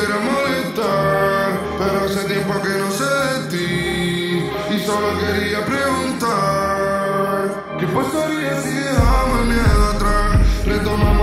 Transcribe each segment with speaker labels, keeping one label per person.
Speaker 1: quisiera molestar, pero hace tiempo que no sé de ti. Y solo quería preguntar: ¿Qué pasaría si dejamos el miedo atrás? Retomamos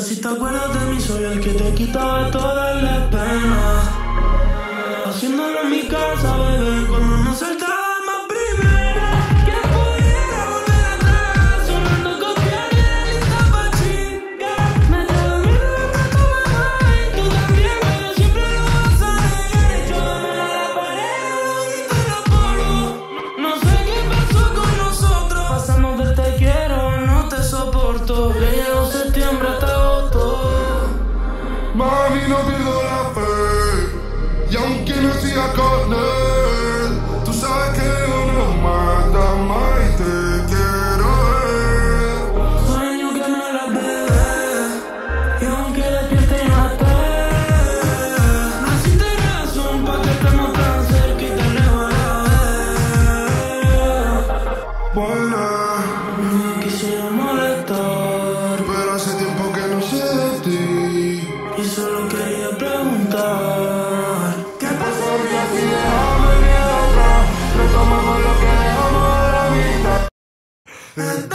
Speaker 1: si te
Speaker 2: acuerdas de mí, soy el que te quitaba todas las penas. Haciéndolo en mi casa,
Speaker 1: Mami, no pierdo la fe. Y aunque no siga con él, tú sabes que no mata más y te quiero ver.
Speaker 2: Sueño que me la bebé. Y aunque despierte no te. No existe razón para que estemos tan cerca y tan lejos.
Speaker 1: Buena. Yeah.